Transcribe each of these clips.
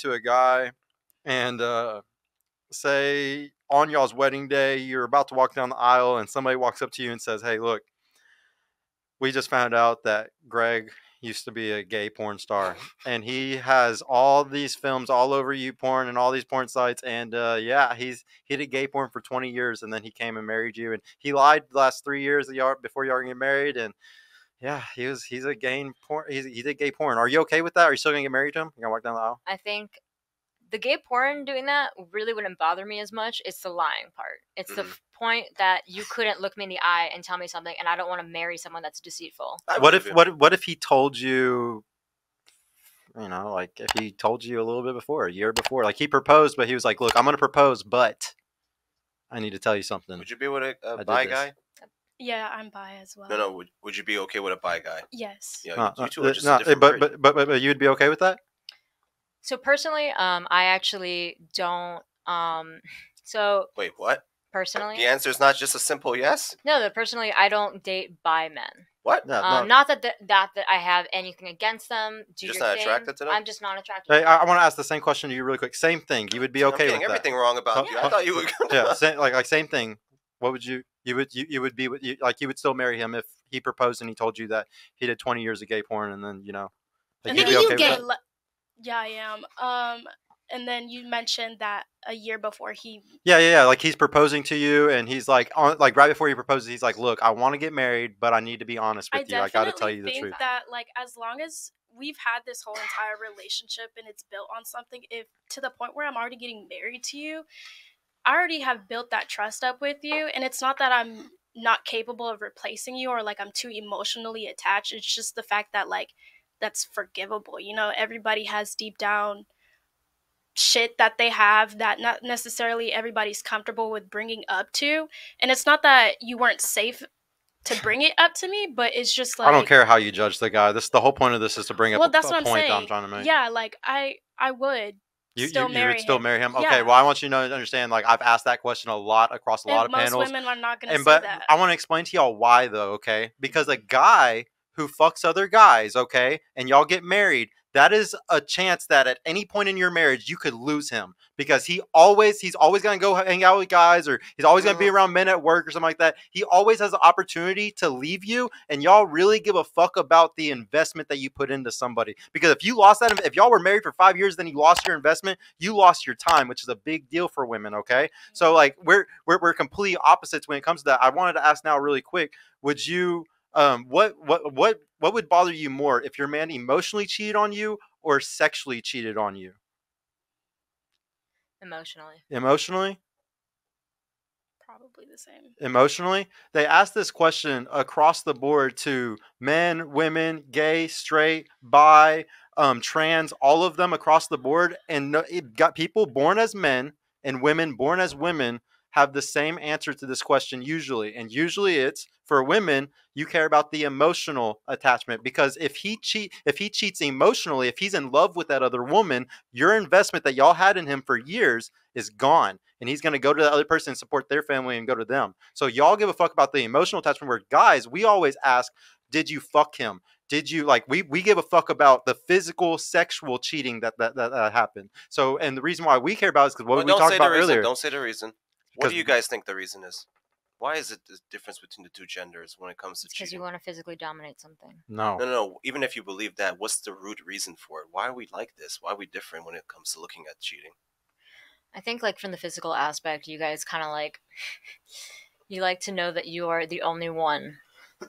to a guy and uh, say on y'all's wedding day, you're about to walk down the aisle and somebody walks up to you and says, Hey, look, we just found out that Greg used to be a gay porn star. And he has all these films all over YouPorn and all these porn sites and uh, yeah he's he did gay porn for 20 years and then he came and married you and he lied the last three years before y'all get married and yeah he was he's a gay porn he's, he did gay porn are you okay with that are you still gonna get married to him you gonna walk down the aisle I think the gay porn doing that really wouldn't bother me as much. It's the lying part. It's the Mhm. f- point that you couldn't look me in the eye and tell me something, and I don't want to marry someone that's deceitful. What if what if- what if he told you you know like if he told you a little bit before a year before like he proposed but he was like look i'm gonna propose but i need to tell you something Would you be with a, I a did bi this. guy? Yeah, I'm bi as well. No, no. Would, would you be okay with a bi guy? Yes. Yeah, Uh, you, uh, you two are uh, just no, a different but, but but but but you'd be okay with that So personally, um, I actually don't. Um, so Wait, what? personally, The answer is not just a simple yes. no, the personally, I don't date bi men. What? yeah, Um, no. not that th- that that I have anything against them. Do you Just not thing. attracted to them? I'm just not attracted. Hey, to I, them. I want to ask the same question to you really quick. Same thing. You would be I'm okay getting with that? everything wrong about Huh? you. I thought you would. Yeah, same, like like same thing. What would you you would you, you would be with you, like you would still marry him if he proposed and he told you that he did 20 years of gay porn and then you know like, And then you okay get le- yeah, I am. Um, and then you mentioned that a year before he Yeah, yeah, yeah. Like he's proposing to you, and he's like, on, like right before he proposes, he's like, "Look, I want to get married, but I need to be honest I with you. I got to tell you the think truth." that like as long as we've had this whole entire relationship and it's built on something, if to the point where I'm already getting married to you, I already have built that trust up with you, and it's not that I'm not capable of replacing you or like I'm too emotionally attached. It's just the fact that like that's forgivable. You know, everybody has deep down shit that they have that not necessarily everybody's comfortable with bringing up to. And it's not that you weren't safe to bring it up to me, but it's just like I don't care how you judge the guy. This the whole point of this is to bring up Well, that's a what I'm point saying. I'm trying to make. Yeah, like I I would. You, still you, you marry would still him. marry him. Okay, Yeah. well, I want you to know, understand. Like I've asked that question a lot across a lot and of most panels, women are not and say but that. I want to explain to y'all why though. Okay, because a guy who fucks other guys, okay, and y'all get married. That is a chance that at any point in your marriage you could lose him because he always he's always gonna go hang out with guys or he's always gonna be Mhm. around men at work or something like that. He always has the opportunity to leave you, and y'all really give a fuck about the investment that you put into somebody. Because if you lost that, if y'all were married for five years, then you lost your investment, you lost your time, which is a big deal for women. Okay, so like we're we're we're complete opposites when it comes to that. I wanted to ask now really quick: Would you um what what what what would bother you more if your man emotionally cheated on you or sexually cheated on you? emotionally. Emotionally. Probably the same. emotionally they asked this question across the board to men women gay straight bi um, trans all of them across the board and no, it got people born as men and women born as women have the same answer to this question usually and usually it's for women you care about the emotional attachment because if he cheat if he cheats emotionally if he's in love with that other woman your investment that y'all had in him for years is gone and he's going to go to the other person and support their family and go to them so y'all give a fuck about the emotional attachment where guys we always ask did you fuck him did you like we we give a fuck about the physical sexual cheating that that, that, that happened so and the reason why we care about it is because what Well, we don't talked say about the reason. earlier Don't say the reason. What do you guys think the reason is? Why is it the difference between the two genders when it comes to It's because cheating? you want to physically dominate something. no No, no, no. Even if you believe that, what's the root reason for it? Why are we like this? Why are we different when it comes to looking at cheating? I think like from the physical aspect, you guys kind of like you like to know that you are the only one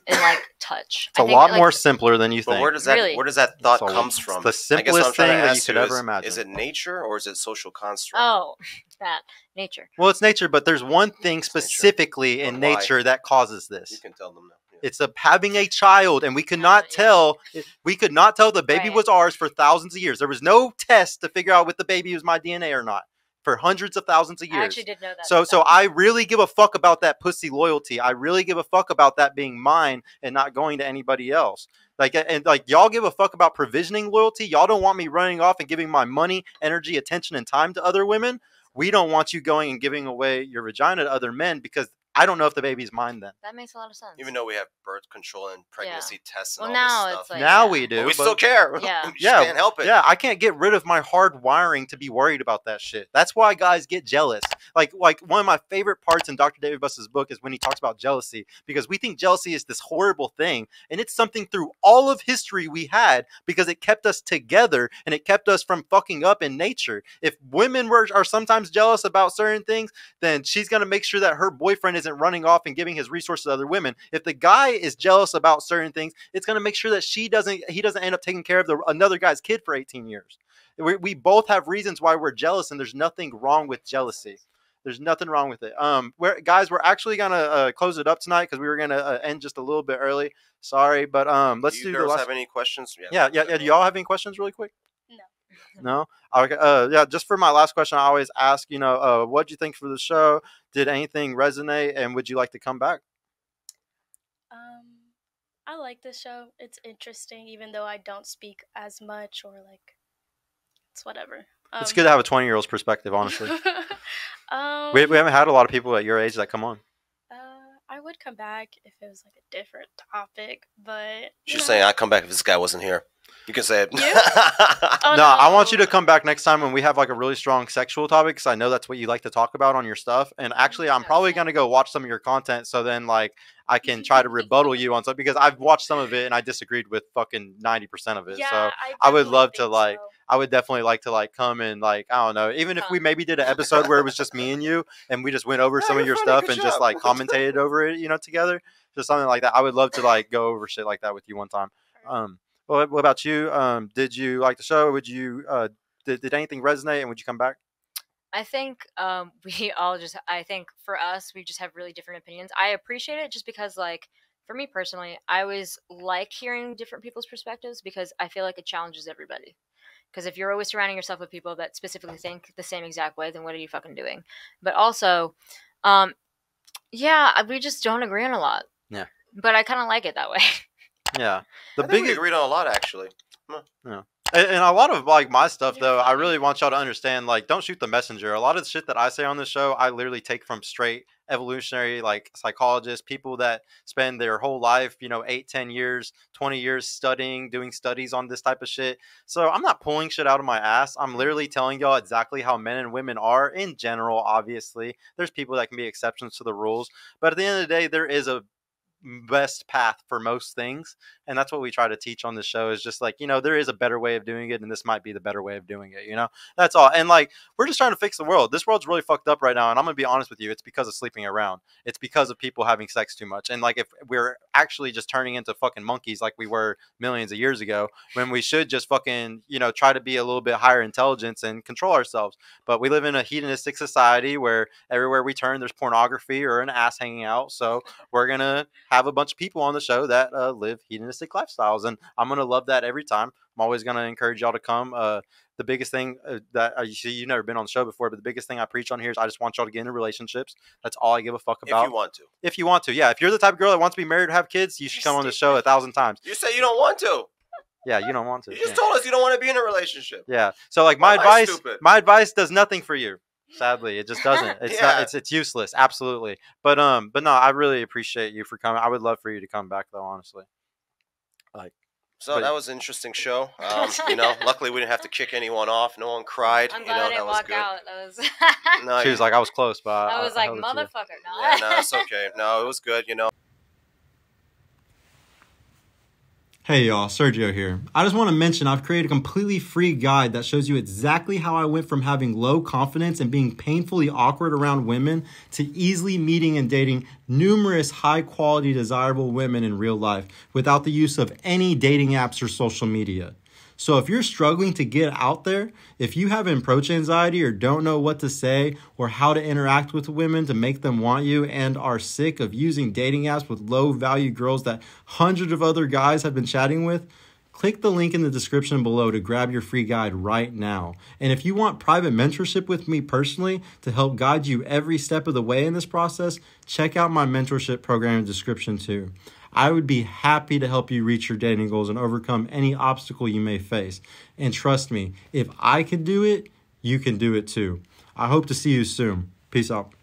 in like touch. it's a a lot more simpler than you But think where does that Really? where does that thought It's a- comes it's from? the I guess what I'm simplest thing that you could is, ever imagine. Is it nature or is it social construct? Oh, that nature. well it's nature but there's one thing It's nature. specifically in why? nature that causes this. You can tell them now. Yeah. it's a having a child and we could Uh, not yeah. tell we could not tell the baby Right. was ours for thousands of years there was no test to figure out if the baby was my dna or not for hundreds of thousands of I years. actually did know that. so so i really give a fuck about that pussy loyalty. I really give a fuck about that being mine and not going to anybody else. Like and like y'all give a fuck about provisioning loyalty. Y'all don't want me running off and giving my money energy attention and time to other women. We don't want you going and giving away your vagina to other men because I don't know if the baby's mine then. That makes a lot of sense. Even though we have birth control and pregnancy tests and Well, all now this it's stuff, like- now yeah. we do. but we but- still care. Yeah. we just Yeah, can't help it. Yeah, I can't get rid of my hard wiring to be worried about that shit. That's why guys get jealous. Like like one of my favorite parts in Dr. David Buss's book is when he talks about jealousy because we think jealousy is this horrible thing and it's something through all of history we had because it kept us together and it kept us from fucking up in nature. If women were are sometimes jealous about certain things, then she's going to make sure that her boyfriend isn't running off and giving his resources to other women. If the guy is jealous about certain things, it's going to make sure that she doesn't he doesn't end up taking care of the another guy's kid for 18 years. We, we both have reasons why we're jealous and there's nothing wrong with jealousy. There's nothing wrong with it. Um, we're, guys, we're actually gonna uh, close it up tonight because we were gonna uh, end just a little bit early. Sorry, but um, let's do do, you the girls last. have any questions? yeah, yeah, yeah. Do y'all have any questions, really quick? No. No. Okay. Uh, yeah. Just for my last question, I always ask. You know, uh, what do you think for the show? Did anything resonate, and would you like to come back? Um, I like this show. It's interesting, even though I don't speak as much or like, it's whatever. Um, it's good to have a 20 year old's perspective. Honestly, um, we, we haven't had a lot of people at your age that come on. uh, I would come back if it was like a different topic, but you She's know, saying I'd come back if this guy wasn't here. You can say? Oh, no, I want you to come back next time when we have like a really strong sexual topic because I know that's what you like to talk about on your stuff. And actually, I'm probably gonna go watch some of your content so then like I can try to rebuttal you on something because I've watched some of it and I disagreed with fucking ninety percent of it. Yeah, so I, I would love to, like, so. I would definitely like to like come and like I don't know, even if we maybe did an episode where it was just me and you and we just went over Yeah, some of your stuff and just like commentated over it, you know, together, just something like that. I would love to like go over shit like that with you one time. Um, well, what about you? Um, did you like the show? Would you uh, did, did anything resonate and would you come back? I think um, we all just, I think for us, we just have really different opinions. I appreciate it just because, like, for me personally, I always like hearing different people's perspectives because I feel like it challenges everybody. Because if you're always surrounding yourself with people that specifically think the same exact way, then what are you fucking doing? But also, um, yeah, we just don't agree on a lot. Yeah. But I kind of like it that way. Yeah, the I think we biggest agreed on a lot actually. and, and a lot of like my stuff though, I really want y'all to understand. Like, don't shoot the messenger. A lot of the shit that I say on this show, I literally take from straight evolutionary like psychologists, people that spend their whole life, you know, eight, ten years, twenty years studying, doing studies on this type of shit. So I'm not pulling shit out of my ass. I'm literally telling y'all exactly how men and women are in general. Obviously, there's people that can be exceptions to the rules, but at the end of the day, there is a best path for most things and that's what we try to teach on the show is just like you know there is a better way of doing it and this might be the better way of doing it you know? That's all and like we're just trying to fix the world. This world's really fucked up right now and i'm gonna be honest with you it's because of sleeping around. It's because of people having sex too much and like if we're actually just turning into fucking monkeys like we were millions of years ago when we should just fucking you know try to be a little bit higher intelligence and control ourselves. But we live in a hedonistic society where everywhere we turn there's pornography or an ass hanging out so we're gonna have a bunch of people on the show that uh, live hedonistic lifestyles, and I'm gonna love that every time. I'm always gonna encourage y'all to come. Uh, the biggest thing uh, that uh, you see, you've never been on the show before, but the biggest thing I preach on here is I just want y'all to get into relationships. That's all I give a fuck about. If you want to. if you want to, yeah. If you're the type of girl that wants to be married or have kids, you should come on the show a thousand times. You say you don't want to. Yeah, you don't want to. You just yeah. told us you don't want to be in a relationship. Yeah. So like my Why advice, my advice does nothing for you. Sadly, it just doesn't. It's not. It's it's useless. Absolutely. But um, but no, I really appreciate you for coming. I would love for you to come back though. Honestly. Like so But- that was an interesting show. Um, you know, luckily we didn't have to kick anyone off. No one cried. I'm you glad know, I that didn't was walk good. out. That was. No, She you- was like, I was close, but I, I was like, held it to you. motherfucker, no. yeah, no, it's okay. No, it was good. You know. Hey y'all, Sergio here. I just want to mention I've created a completely free guide that shows you exactly how I went from having low confidence and being painfully awkward around women to easily meeting and dating numerous high quality, desirable women in real life without the use of any dating apps or social media. So if you're struggling to get out there, if you have approach anxiety or don't know what to say or how to interact with women to make them want you and are sick of using dating apps with low value girls that hundreds of other guys have been chatting with, click the link in the description below to grab your free guide right now. And if you want private mentorship with me personally to help guide you every step of the way in this process, check out my mentorship program in the description too. I would be happy to help you reach your dating goals and overcome any obstacle you may face. And trust me, if I can do it, you can do it too. I hope to see you soon. Peace out.